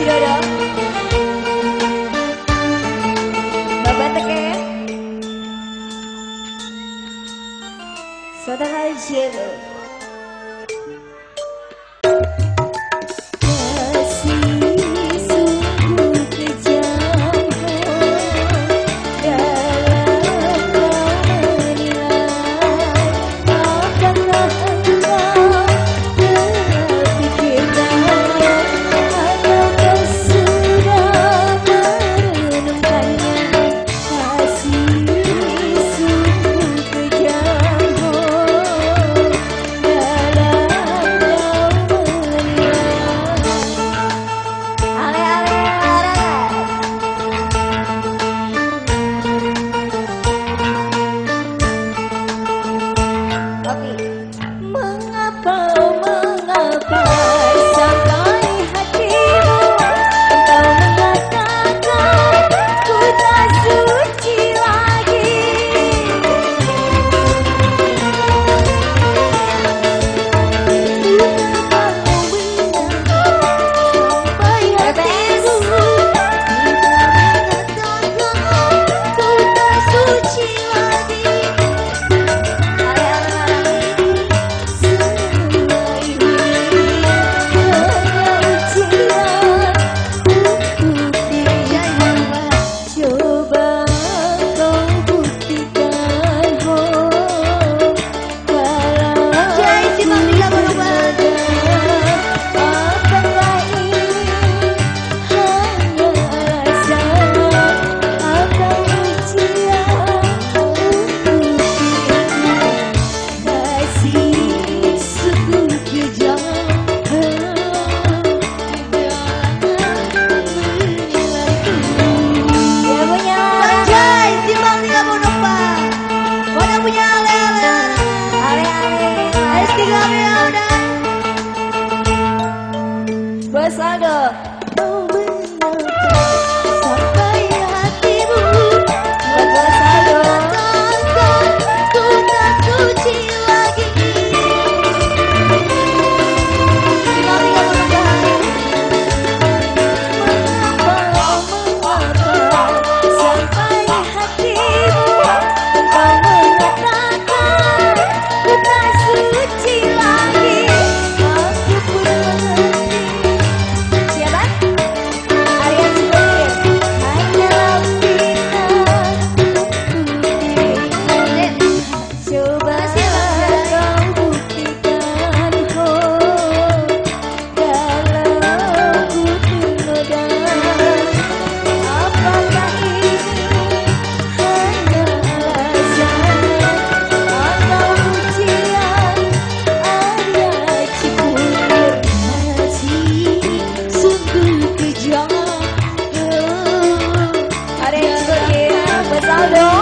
Considerer Mata Siapa? Hello.